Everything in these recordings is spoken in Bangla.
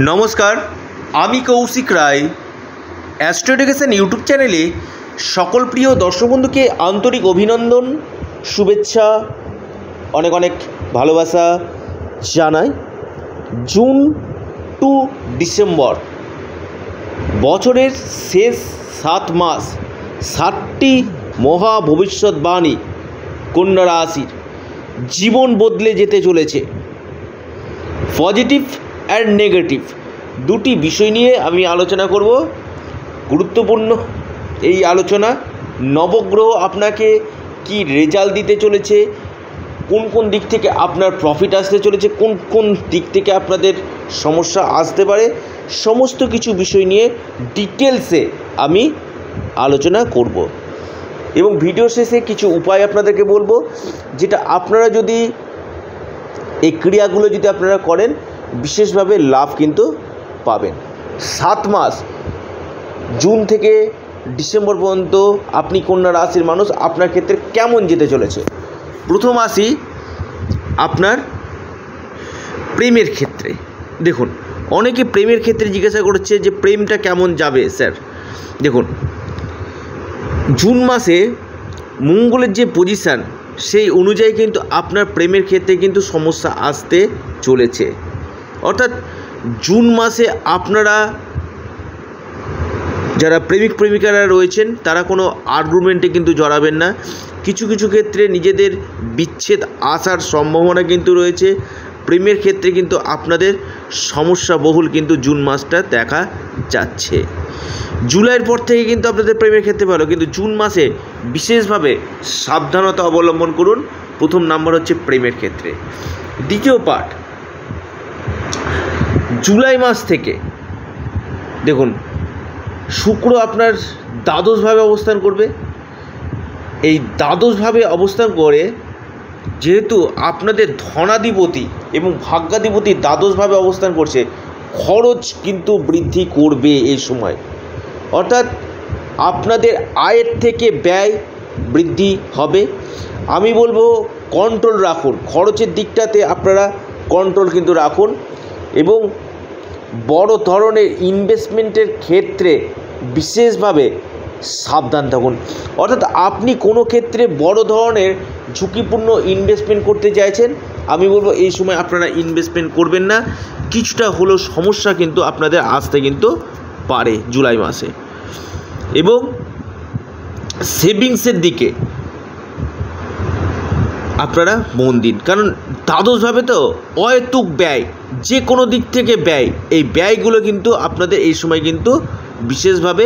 নমস্কার, আমি Koushik Roy. Astro Education YouTube চ্যানেলে সকল প্রিয় দর্শক বন্ধুকে আন্তরিক অভিনন্দন, শুভেচ্ছা, অনেক অনেক ভালোবাসা জানাই। জুন টু ডিসেম্বর বছরের শেষ সাত মাস, সাতটি মহা ভবিষ্যৎবাণী কন্যা রাশির। জীবন বদলে যেতে চলেছে। পজিটিভ অ্যান্ড নেগেটিভ দুটি বিষয় নিয়ে আমি আলোচনা করব। গুরুত্বপূর্ণ এই আলোচনা। নবগ্রহ আপনাকে কি রেজাল্ট দিতে চলেছে? কোন কোন দিক থেকে আপনার প্রফিট আসতে চলেছে? কোন কোন দিক থেকে আপনাদের সমস্যা আসতে পারে? সমস্ত কিছু বিষয় নিয়ে ডিটেলসে আমি আলোচনা করব। এবং ভিডিও শেষে কিছু উপায় আপনাদেরকে বলব, যেটা আপনারা যদি এই ক্রিয়াগুলো যদি আপনারা করেন বিশেষভাবে লাভ কিন্তু পাবেন। সাত মাস, জুন থেকে ডিসেম্বর পর্যন্ত আপনি কন্যা রাশির মানুষ আপনার ক্ষেত্রে কেমন যেতে চলেছে? প্রথম আসি আপনার প্রেমের ক্ষেত্রে। দেখুন, অনেকে প্রেমের ক্ষেত্রে জিজ্ঞাসা করছে যে প্রেমটা কেমন যাবে, স্যার? দেখুন, জুন মাসে মঙ্গলের যে পজিশান সেই অনুযায়ী কিন্তু আপনার প্রেমের ক্ষেত্রে কিন্তু সমস্যা আসতে চলেছে। অর্থাৎ জুন মাসে আপনারা যারা প্রেমিক প্রেমিকারা রয়েছেন, তারা কোনো আর্গুমেন্টে কিন্তু জড়াবেন না। কিছু কিছু ক্ষেত্রে নিজেদের বিচ্ছেদ আসার সম্ভাবনা কিন্তু রয়েছে। প্রেমের ক্ষেত্রে কিন্তু আপনাদের সমস্যা বহুল কিন্তু জুন মাসটা দেখা যাচ্ছে। জুলাইয়ের পর থেকে কিন্তু আপনাদের প্রেমের ক্ষেত্রে ভালো, কিন্তু জুন মাসে বিশেষভাবে সাবধানতা অবলম্বন করুন। প্রথম নাম্বার হচ্ছে প্রেমের ক্ষেত্রে। দ্বিতীয় পার্ট জুলাই মাস থেকে, দেখুন, শুক্র আপনার দ্বাদশভাবে অবস্থান করবে। এই দ্বাদশভাবে অবস্থান করে, যেহেতু আপনাদের ধনাধিপতি এবং ভাগ্যাধিপতি দ্বাদশভাবে অবস্থান করছে, খরচ কিন্তু বৃদ্ধি করবে এই সময়। অর্থাৎ আপনাদের আয়ের থেকে ব্যয় বৃদ্ধি হবে। আমি বলব কন্ট্রোল রাখুন। খরচের দিকটাতে আপনারা কন্ট্রোল কিন্তু রাখুন। এবং বড় ধরনের ইনভেস্টমেন্টের ক্ষেত্রে বিশেষভাবে সাবধান থাকুন। অর্থাৎ আপনি কোনো ক্ষেত্রে বড় ধরনের ঝুঁকিপূর্ণ ইনভেস্টমেন্ট করতে চাইছেন, আমি বলব এই সময় আপনারা ইনভেস্টমেন্ট করবেন না। কিছুটা হলেও সমস্যা কিন্তু আপনাদের আসতে কিন্তু পারে জুলাই মাসে। এবং সেভিংসের দিকে আপনারা মন দিন। কারণ দ্বাদশভাবে তো অহেতুক ব্যয়। যে কোনো দিক থেকে ব্যয়, এই ব্যয়গুলো কিন্তু আপনাদের এই সময় কিন্তু বিশেষভাবে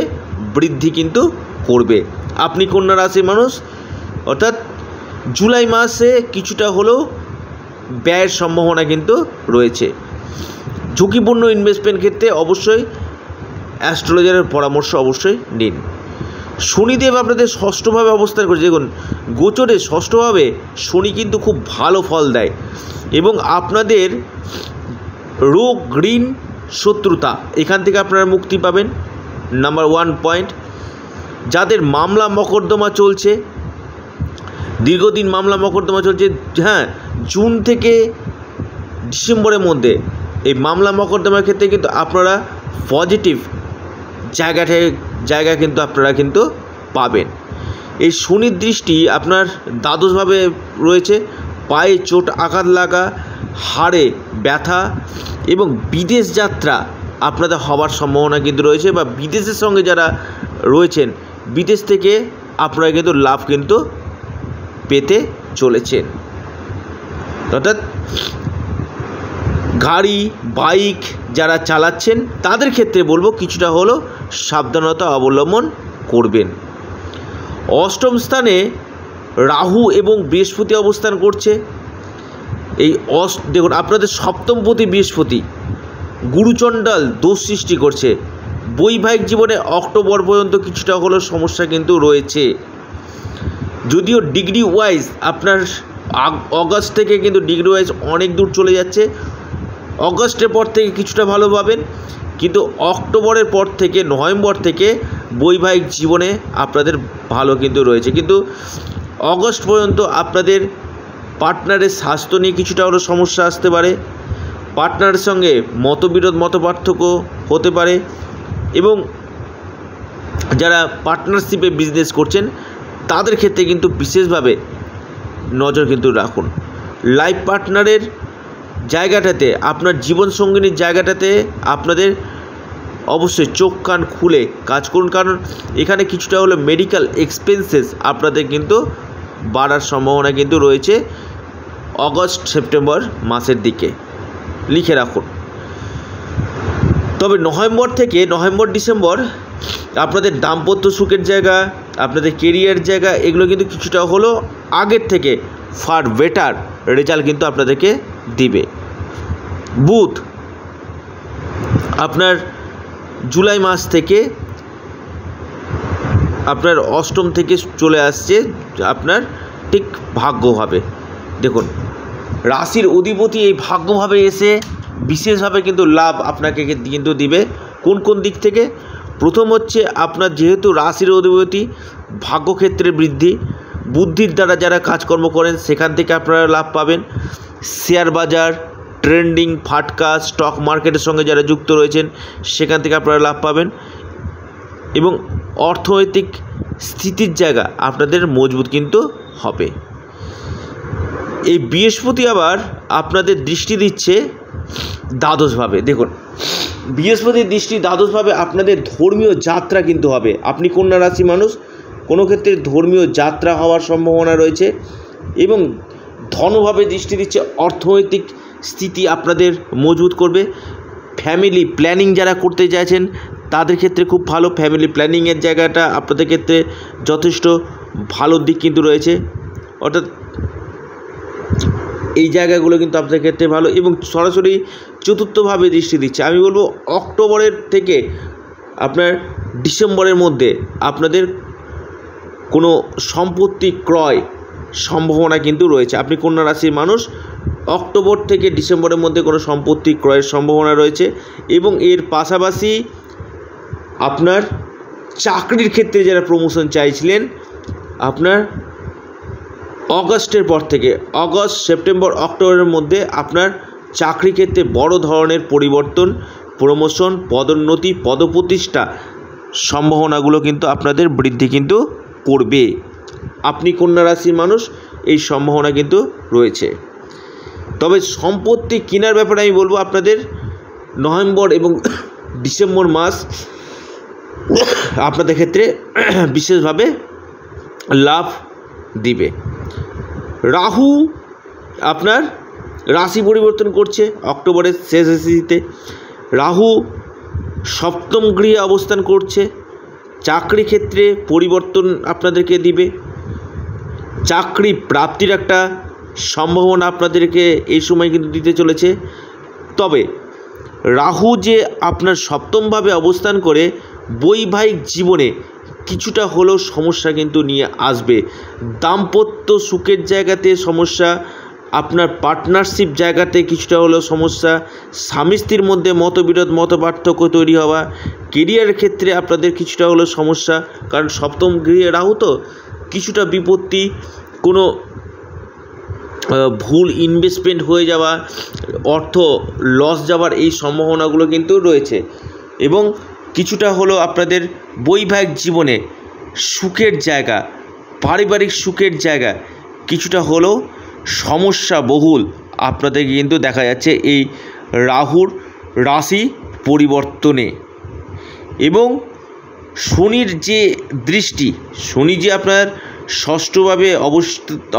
বৃদ্ধি কিন্তু করবে। আপনি কন্যা রাশির মানুষ, অর্থাৎ জুলাই মাসে কিছুটা হলেও ব্যয়ের সম্ভাবনা কিন্তু রয়েছে। ঝুঁকিপূর্ণ ইনভেস্টমেন্ট ক্ষেত্রে অবশ্যই অ্যাস্ট্রোলজারের পরামর্শ অবশ্যই নিন। শনিদেব আপনাদের ষষ্ঠভাবে অবস্থান করছে। দেখুন, গোচরে ষষ্ঠভাবে শনি কিন্তু খুব ভালো ফল দেয় এবং আপনাদের রোগ ঋণ শত্রুতা। এখান থেকে আপনারা মুক্তি পাবেন। নাম্বার ওয়ান পয়েন্ট যাদের মামলা মকদ্দমা চলছে, দীর্ঘদিন মামলা মকদ্দমা চলছে হ্যাঁ জুন থেকে ডিসেম্বরের মধ্যে এই মামলা মকদ্দমার ক্ষেত্রে কিন্তু আপনারা পজিটিভ জায়গাটা, জায়গা কিন্তু আপনারা কিন্তু পাবেন। এই শনির দৃষ্টি আপনার দ্বাদশভাবে রয়েছে, পায়ে চোট আঘাত লাগা হাড়ে ব্যথা এবং বিদেশ যাত্রা আপনাদের হওয়ার সম্ভাবনা কিন্তু রয়েছে বা বিদেশের সঙ্গে যারা রয়েছেন, বিদেশ থেকে আপনারা কিন্তু লাভ কিন্তু পেতে চলেছেন। অর্থাৎ গাড়ি, বাইক যারা চালাচ্ছেন, তাদের ক্ষেত্রে বলব কিছুটা হলো সাবধানতা অবলম্বন করবেন। অষ্টম স্থানে রাহু এবং বৃহস্পতি অবস্থান করছে। এই অস, দেখুন, আপনাদের সপ্তমপতি বৃহস্পতি গুরুচণ্ডাল দোষ সৃষ্টি করছে। বৈবাহিক জীবনে অক্টোবর পর্যন্ত কিছুটা হলেও সমস্যা কিন্তু রয়েছে। যদিও ডিগ্রি ওয়াইজ আপনার অগাস্ট থেকে কিন্তু ডিগ্রি ওয়াইজ অনেক দূর চলে যাচ্ছে। অগস্টের পর থেকে কিছুটা ভালো পাবেন, কিন্তু অক্টোবরের পর থেকে, নভেম্বর থেকে বৈবাহিক জীবনে আপনাদের ভালো কিন্তু রয়েছে। কিন্তু অগস্ট পর্যন্ত আপনাদের পার্টনারের স্বাস্থ্য নিয়ে কিছুটা হলেও সমস্যা আসতে পারে, পার্টনারের সঙ্গে মতবিরোধ, মতপার্থক্য হতে পারে এবং যারা পার্টনারশিপে বিজনেস করছেন, তাদের ক্ষেত্রে কিন্তু বিশেষভাবে নজর কিন্তু রাখুন। লাইফ পার্টনারের জায়গাটাতে, আপনার জীবনসঙ্গিনীর জায়গাটাতে আপনাদের অবশ্যই চোখ, কান খুলে কাজ করুন। কারণ এখানে কিছুটা হলো মেডিকেল এক্সপেন্সেস আপনাদের কিন্তু বাড়ার সম্ভাবনা কিন্তু রয়েছে। অগস্ট, সেপ্টেম্বর মাসের দিকে। লিখে রাখুন। তবে নভেম্বর থেকে নভেম্বর, ডিসেম্বর আপনাদের দাম্পত্য সুখের জায়গা, আপনাদের কেরিয়ার জায়গা, এগুলো কিন্তু কিছুটা হলো আগের থেকে ফার বেটার রেজাল্ট কিন্তু আপনাদেরকে দিবে। বুধ, আপনার জুলাই মাস থেকে আপনার অষ্টম থেকে চলে আসছে, আপনার ঠিক ভাগ্যভাবে দেখুন, রাশির অধিপতি এই ভাগ্যভাবে এসে বিশেষভাবে কিন্তু লাভ আপনাকে কিন্তু দিবে। কোন কোন দিক থেকে? প্রথম হচ্ছে আপনার যেহেতু রাশির অধিপতি ভাগ্যক্ষেত্রে বৃদ্ধি, বুদ্ধির দ্বারা যারা কাজকর্ম করেন, সেখান থেকে আপনারা লাভ পাবেন। শেয়ার বাজার, ট্রেন্ডিং, ফাটকা, স্টক মার্কেটের সঙ্গে যারা যুক্ত রয়েছেন, সেখান থেকে আপনারা লাভ পাবেন। এবং অর্থনৈতিক স্থিতির জায়গা আপনাদের মজবুত কিন্তু হবে। এই বৃহস্পতি আবার আপনাদের দৃষ্টি দিচ্ছে দ্বাদশভাবে। দেখুন বৃহস্পতির দৃষ্টি দ্বাদশভাবে আপনাদের ধর্মীয় যাত্রা কিন্তু হবে। আপনি কন্যা রাশি মানুষ, কোনো ক্ষেত্রে ধর্মীয় যাত্রা হওয়ার সম্ভাবনা রয়েছে এবং ধনভাবে দৃষ্টি দিচ্ছে, অর্থনৈতিক স্থিতি আপনাদের মজবুত করবে। ফ্যামিলি প্ল্যানিং যারা করতে চাইছেন, তাদের ক্ষেত্রে খুব ভালো। ফ্যামিলি প্ল্যানিংয়ের জায়গাটা আপনাদের ক্ষেত্রে যথেষ্ট ভালো দিক কিন্তু রয়েছে। অর্থাৎ এই জায়গাগুলো কিন্তু আপনাদের ক্ষেত্রে ভালো এবং সরাসরি চতুর্থভাবে দৃষ্টি দিচ্ছে। আমি বলব অক্টোবরের থেকে আপনার ডিসেম্বরের মধ্যে আপনাদের কোনো সম্পত্তি ক্রয় সম্ভাবনা কিন্তু রয়েছে। আপনি কন্যা রাশির মানুষ, অক্টোবর থেকে ডিসেম্বরের মধ্যে কোনো সম্পত্তি ক্রয়ের সম্ভাবনা রয়েছে এবং এর পাশাপাশি আপনার চাকরির ক্ষেত্রে যারা প্রমোশন চাইছিলেন, আপনার অগস্টের পর থেকে, অগস্ট, সেপ্টেম্বর, অক্টোবরের মধ্যে আপনার চাকরি ক্ষেত্রে বড় ধরনের পরিবর্তন প্রমোশন পদোন্নতি, পদপ্রতিষ্ঠা সম্ভাবনাগুলো কিন্তু আপনাদের বৃদ্ধি কিন্তু করবে। আপনি কন্যা রাশির মানুষ, এই সম্ভাবনা কিন্তু রয়েছে। তবে সম্পত্তি কেনার ব্যাপারে আমি বলব আপনাদের, নভেম্বর এবং ডিসেম্বর মাস আপনাদের ক্ষেত্রে বিশেষভাবে লাভ দিবে। রাহু আপনার রাশি পরিবর্তন করছে, অক্টোবরের শেষ শেষিতে রাহু সপ্তম গৃহে অবস্থান করছে, চাকরি ক্ষেত্রে পরিবর্তন আপনাদেরকে দিবে। চাকরি প্রাপ্তির একটা সম্ভাবনা আপনাদেরকে এই সময় কিন্তু দিতে চলেছে। তবে রাহু যে আপনার সপ্তমভাবে অবস্থান করে, বৈবাহিক জীবনে কিছুটা হলেও সমস্যা কিন্তু নিয়ে আসবে। দাম্পত্য সুখের জায়গাতে সমস্যা, আপনার পার্টনারশিপ জায়গাতে কিছুটা হলেও সমস্যা, স্বামী স্ত্রীর মধ্যে মতবিরোধ মত পার্থক্য তৈরি হওয়া কেরিয়ারের ক্ষেত্রে আপনাদের কিছুটা হলেও সমস্যা, কারণ সপ্তম গৃহে রাহু তো, কিছুটা বিপত্তি, কোনো ভুল ইনভেস্টমেন্ট হয়ে যাওয়া, অর্থ লস যাওয়ার এই সম্ভাবনাগুলো কিন্তু রয়েছে। এবং কিছুটা হলো আপনাদের বৈবাহিক জীবনে সুখের জায়গা, পারিবারিক সুখের জায়গা, কিছুটা হলো সমস্যা বহুল আপনাদের কিন্তু দেখা যাচ্ছে এই রাহুর রাশি পরিবর্তনে। এবং শনির যে দৃষ্টি, শনি যে আপনার ষষ্ঠভাবে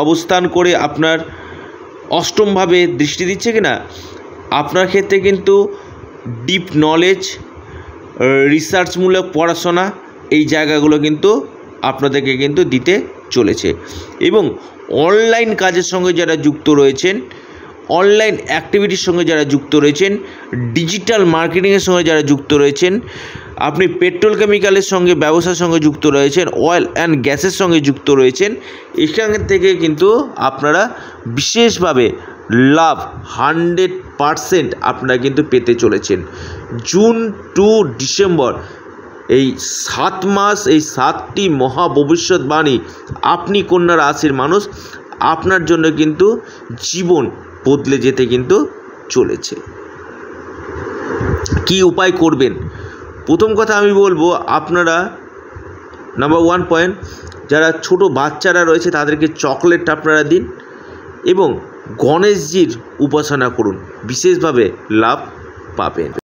অবস্থান করে আপনার অষ্টমভাবে দৃষ্টি দিচ্ছে কি না আপনার ক্ষেত্রে কিন্তু ডিপ নলেজ রিসার্চমূলক পড়াশোনা এই জায়গাগুলো কিন্তু আপনাদেরকে কিন্তু দিতে চলেছে। এবং অনলাইন কাজের সঙ্গে যারা যুক্ত রয়েছেন অনলাইন অ্যাক্টিভিটির সঙ্গে যারা যুক্ত রয়েছেন ডিজিটাল মার্কেটিংয়ের সঙ্গে যারা যুক্ত রয়েছেন, আপনি পেট্রোল কেমিক্যালের সঙ্গে, ব্যবসার সঙ্গে যুক্ত রয়েছেন অয়েল অ্যান্ড গ্যাসের সঙ্গে যুক্ত রয়েছেন, এখান থেকে কিন্তু আপনারা বিশেষভাবে লাভ হান্ড্রেড পারসেন্ট আপনারা কিন্তু পেতে চলেছেন। জুন টু ডিসেম্বর, এই সাত মাস, এই সাতটি মহা ভবিষ্যৎবাণী, আপনি কন্যা রাশির মানুষ, আপনার জন্য কিন্তু জীবন বদলে যেতে কিন্তু চলেছে। কি উপায় করবেন? প্রথম কথা আমি বলব, আপনারা নাম্বার ওয়ান পয়েন্ট যারা ছোট বাচ্চারা রয়েছে, তাদেরকে চকলেট আপনারা দিন এবং গণেশজির উপাসনা করুন। বিশেষভাবে লাভ পাবেন।